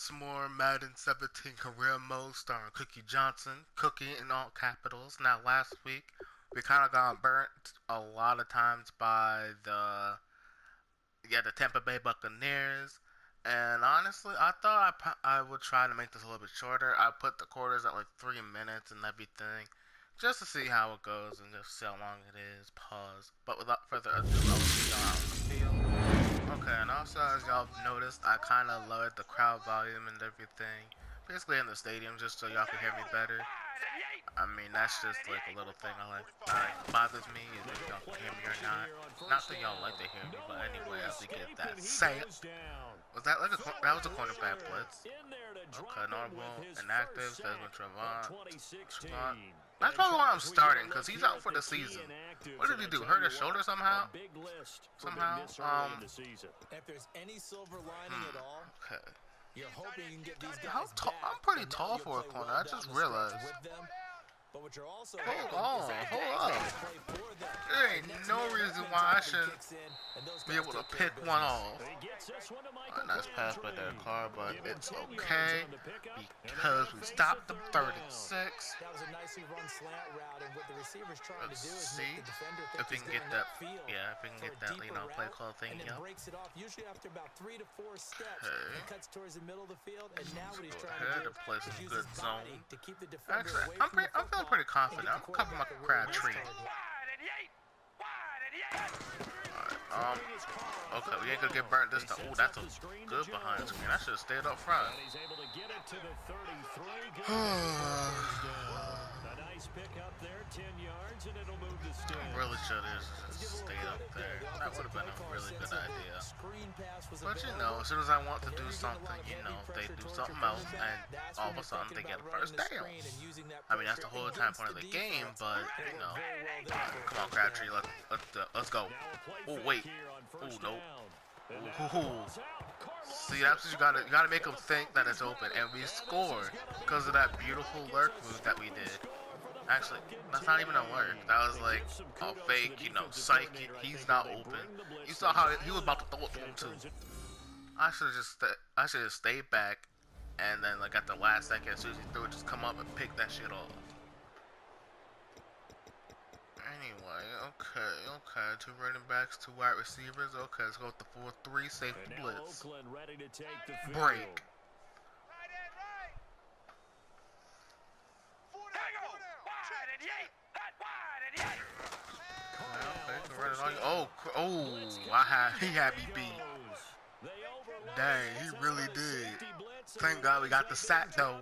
some more Madden 17 career mode starring Cookie Johnson, Cookie in all capitals. Now, last week we kind of got burnt a lot of times by the yeah the Tampa Bay Buccaneers, and honestly, I thought I I would try to make this a little bit shorter. I put the quarters at like three minutes and everything, just to see how it goes and just see how long it is. Pause. But without further ado, I'll see y'all in the field. Okay, and also as y'all noticed, I kind of lowered the crowd volume and everything. Basically in the stadium, just so y'all can hear me better. I mean, that's just like a little thing I like. That bothers me if y'all can hear me or not. Not that y'all like to hear me, but anyway, as we get that said. Was that like a that was a cornerback blitz? Okay, normal, inactive, Desmond Trevon. Trevon. That's probably why I'm starting, because he's out for the season. What did he do? Hurt his shoulder somehow? Somehow? Um, if there's any silver lining hmm, at all, okay. you're hoping you can get these guys How tall? back, I'm pretty tall for a corner. I just realized. With them. But what you're also Hold on, hold guys up. play for them. There ain't no reason why I shouldn't kicks in, and those Be able to pick of one business. off. A nice pass by Derek Carr, but it's okay because we stopped the 36. That was a nicely run slant route, and what the receiver's trying Let's to do is see make the defender think if we can get that. Yeah, if we can get that, you deeper know, play call thing. and breaks it off. Usually after about three to four steps, Okay. he cuts towards the middle of the field, and now he's go trying ahead to and play some good zone. to keep the defender Actually, I'm pretty, I'm feeling football pretty confident. I'm covering my quarterback a real Crabtree. Um, okay, we ain't gonna get burnt this time. Ooh, that's a good behind screen. I should have stayed up front. sticks. Really should have just stayed up there. That would have been a really good idea. But you know, as soon as I want to do something, you know, they do something else, and all of a sudden they get a first down. I mean, that's the whole time point of the game, but you know, come on, Crabtree, let's let's uh, let's go. Oh wait, oh nope. Ooh, See, that's what you gotta you gotta make them think that it's open, and we scored because of that beautiful lurk move that we did. Actually, that's not even a lurk. That was like a fake, you know, psych. He's not open. You saw how he was about to throw it to him too. I should have just I should have stayed back, and then like at the last second, as soon as he threw it, just come up and pick that shit off. Anyway, okay, okay, two running backs, two wide receivers. Okay, let's go with the four-three safety blitz. Ready to take the field. Break. Okay, can it on. Oh, oh, I had he had me beat. Dang, he really did. Thank God we got the sack though,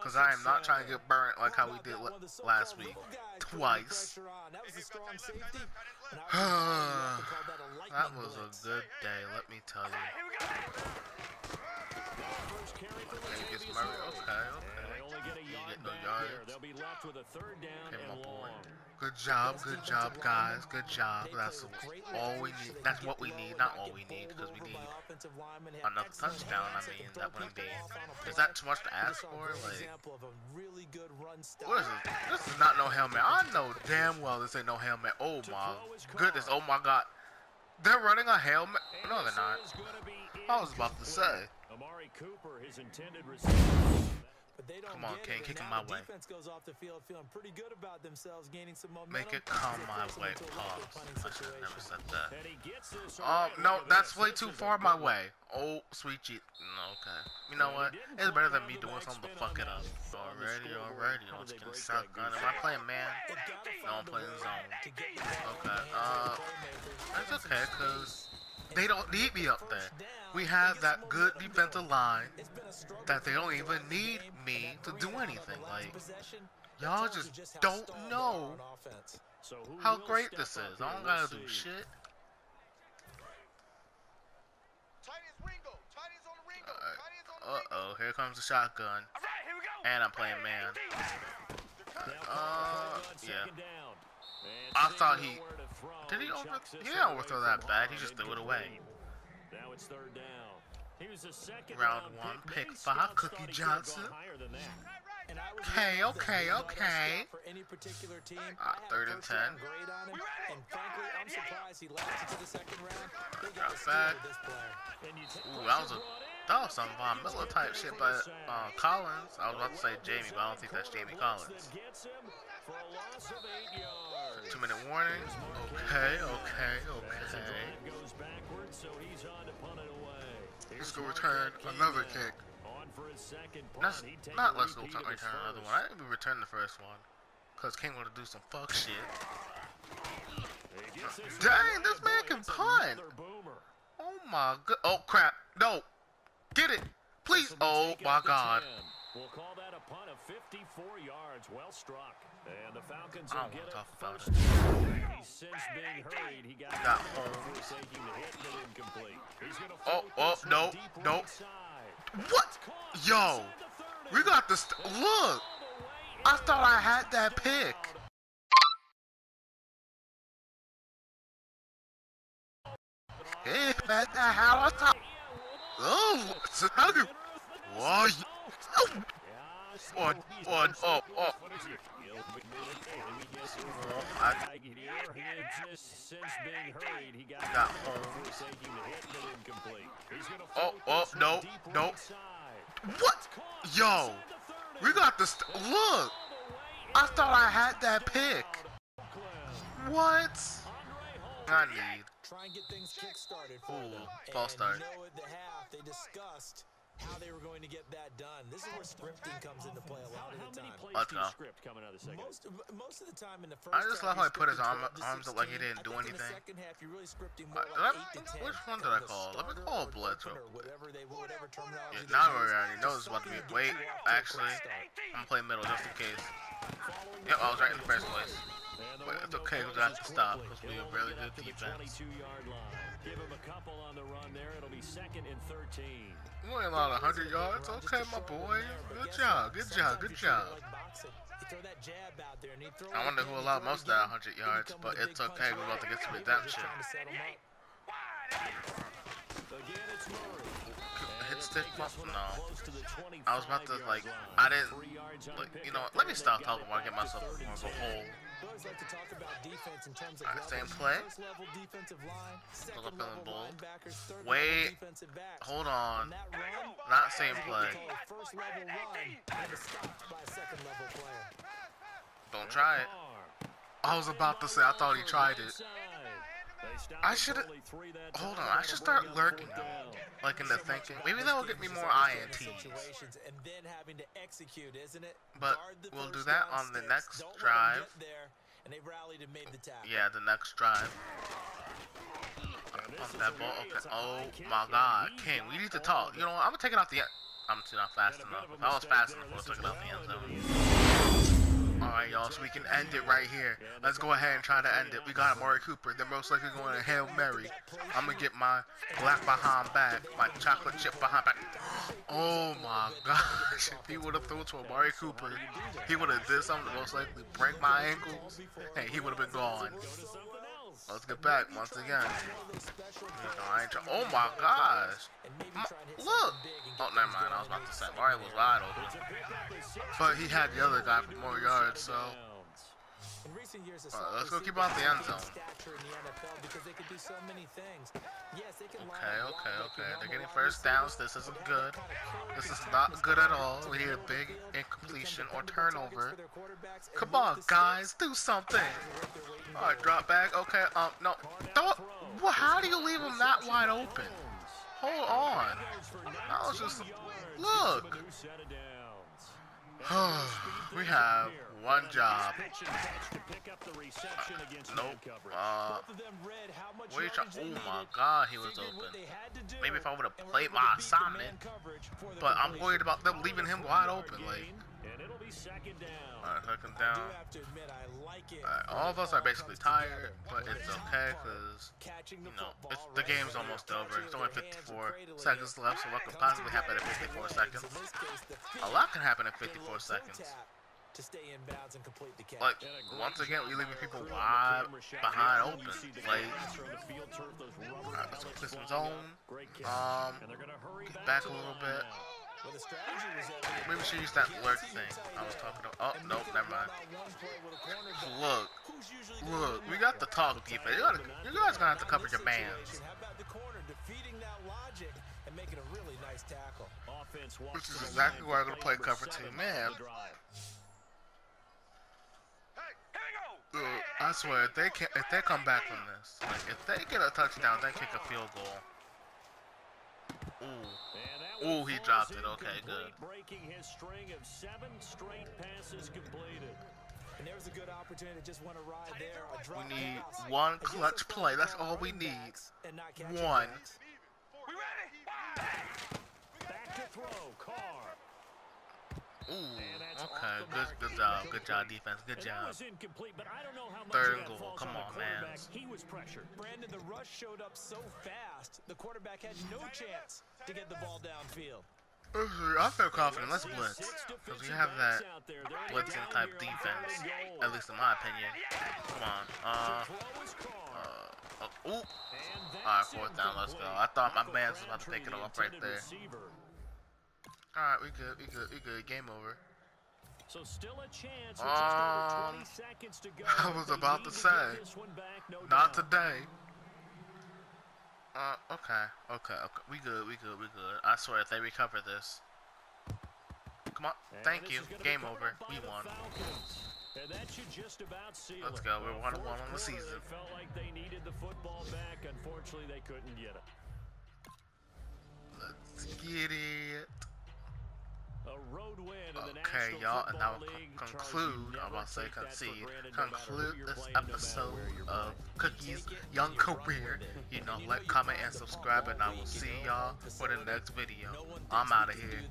because I am not trying to get burnt like how we did last week, twice. That was a strong safety. and I would that call was a a lightning good day, let me tell you. First carry for Okay, gets Murray. Murray. Okay, okay. they get a You yard get no yards. there. They'll Good job, good job, guys. Good job. That's all we need. That's what we need. Not all we need, because we need another touchdown. I mean, that wouldn't be. Is that too much to ask for? Like, what is this? This is not no helmet. I know damn well this ain't no helmet. Oh my goodness. Oh my god. They're running a helmet. No, they're not. I was about to say. Amari Cooper, his intended receiver. But they don't Come on, get King, it, kick him my way. Defense goes off the field feeling pretty good about themselves, gaining some momentum. Make it come my way. into Pause. I should have never said that. And he. Um, no, that's way too far my way. Oh, sweet cheat. No, okay. You know what? It's better than me doing something to fuck it up. Already, already. I'm just getting shotgun. Am I playing man? They've gotta No, I'm playing zone. to get the ball in Okay, uh, of. That's okay, space. They don't need me up there. We have that good defensive line that they don't even need me to do anything. Like, y'all just don't know How great this is. I don't gotta do shit. Uh oh, here comes the shotgun. And I'm playing man. Uh, yeah. I thought he- Did he over- he didn't away overthrow that bad, he just threw it away. Now it's third down. He was a second Round round one, pick. pick five, Cookie thought he could've Johnson. gone higher than that. And I would Okay, okay, You know, I don't okay. For any particular team, Uh, I have a third and 10. grade on him, and frankly, I'm surprised he lasted to the second round. They got Drop back. with this player. And you take Ooh, that was a pressure brought in. that That was some Von Miller type shit by uh, Collins. I was about to say Jamie, but I don't think that's Jamie Collins. Two minute warning. Okay, okay, okay. Let's go return another kick. That's not let's go return another one. I didn't even return the first one. Cause King to do some fuck shit. Dang, this man can punt. Oh my god. Oh crap. No. Get it. Please. Oh my god. We'll call that a punt of 54 yards. Well struck. And the Falcons will get it first. He's since being hurried. He got, home. Taking the hit, but incomplete. He's gonna Oh, oh, no, no. What? Yo. inside the 30. We got this. Look. I thought I had that pick. Hey, man, the hell I thought. Oh, it's another. Whoa. Oh, one, one, oh, oh. Oh, I Just since being hurried, he got, got home. taking the hit, but incomplete. He's gonna Oh, oh, no, no. What? Yo. inside the 30. We got this. Look. I thought I had that pick. What? I need. Try and get things kick-started for Ooh, false start. You know, at the half, they discussed how they were going to get that done. This is where scripting comes into play a How, lot of how the many time. plays Let's do you go. script coming out of the second? Most most of the time in the first I just love how you're he put his arm- 12 to arms up like he didn't do anything. second half, you're really scripting Uh, more like I- 8 to 10. which one did I call? Let me call or Bledsoe. opener, Whatever they, whatever terminology Yeah, they now we already know this is about to be. Wait, get you off to a quick actually. I'm gonna play middle just in case. Yep, I was right in the first place. But it's okay have to stop because we have really good defense. 22-yard line. Give a couple on the run there. It'll be second and 13. You ain't a lot of 100 yards. Okay, my boy. Good job, good job, good job. I wonder who allowed most of that 100 yards, but it's okay. We're about to get some redemption. Hit stick bump? No. I was about to, like. I didn't, like, you know? Let me stop talking while I get myself a 32. We always like to talk about defense in terms of same play. Level defensive line, second up level bold. linebackers, third Wait. level defensive backs. Hold on. Run, Not same play. we call a first level run, and stopped by second level player. Don't try it. I was about to say, I thought he tried it. I should've- Hold on, I should start lurking Like in the thinking. Maybe that will get me more INTs. But we'll do that on the next drive. Yeah, the next drive. That ball. Okay. Oh my God, King, we need to talk. You know what? I'm gonna take it off the. I'm still not fast enough. If I was fast enough, I would have took it off the end zone. Alright, y'all, so we can end it right here. Let's go ahead and try to end it. We got Amari Cooper. They're most likely going to Hail Mary. I'm going to get my black behind back, my chocolate chip behind back. Oh my gosh. If he would have thrown to Amari Cooper, he would have did something to most likely break my ankles. and he would have been gone. Let's get back once again. You know, I ain't try- oh my gosh. Look. Oh, never mind. I was about to say, Amari was wide open. But he had the other guy for more yards, so. In recent years, the Alright, let's go keep out the end zone. stature in the NFL because they can do so many things. Yes, they can Okay, okay, okay. They're getting first downs. This isn't good. that kind of curve This is not good at all. We need a big incompletion or turnover. for their quarterbacks, and Come on, guys, do something. they're worth their weight in All right, drop back. Okay, um, no, it. Well, how do you leave him that wide open? Hold on. That was just look. we have one job. Nope. Uh, Both of them read how much what are you Oh my God, he was open. they had to do, Maybe if I would have played my to beat the assignment, coverage for the but I'm worried about them leaving him wide open. Like, second down. all right, second down. do have to admit, I like it. Alright, all of us are basically tired, but it's okay because you the know the game's almost over. It's only with your hands or 54 seconds left, so what could possibly happen in 54 seconds? In this case, the A lot can happen in 54 seconds. Tap To stay in bounds and complete the catch. Like And a great once again, we job leaving people our wide on the camera shot. behind You open. see the Like guys from the field turf, those rubber Alright, let's go pellets play some zone. up. Great catch. Um, they're gonna hurry get back, back a little bit. now. Well, the strategy was evident. Maybe we should use that Guaranteed lurk thing I was talking about. Oh And nope, making never mind. one-on-one play with a cornerback. Look, Who's usually gonna look, we got the one? talk defense. You, gotta, you guys gonna have to cover your bands. situation, How about the corner defeating that logic and making a really nice tackle? offense walks Which is exactly line why I'm gonna play cover two man. on the drive. Ugh, I swear, if they can, if they come back from this, like if they get a touchdown, they kick a field goal. Ooh, Ooh, he dropped it. Okay, good. Breaking his string of seven straight passes completed. And there's a good opportunity to just want to ride there. A we need pass one clutch play. That's all we need. backs and not catching One. Back to throw, Carr. Ooh, And that's okay, good, good job, good job, defense, good job. was incomplete, but I don't know how much Third and goal. Come on on, man. He was pressured. Brandon, the rush showed up so fast, the quarterback had no chance to get the ball downfield. I feel confident. Let's blitz because we have that backs out there. They're blitzing type defense, third and goal. at least in my opinion. Come on, uh, The throw is Carr. uh, oh, ooh. Alright, fourth down, let's go. I thought my man was about to take it off right there. All right, we good, we good, we good. Game over. So still a chance with over 20 Um, seconds to go. I was about to say, this one back, no Not doubt. today. Uh, okay, okay, okay. We good, we good, we good. I swear, if they recover this. Come on, And thank you. is gonna be Game over. We won. Falcons. And that should just about seal Let's go. We're one one on the season. They felt like they needed the football back. Unfortunately, they couldn't get it. Let's get it. A road win in the Okay, y'all, and now Football we'll League. con- Charles, conclude. Never about to say that concede. Conclude this episode of. Cookies Young and you run Career. You know, like, comment, and subscribe, and I will see y'all for the next video. I'm out of here.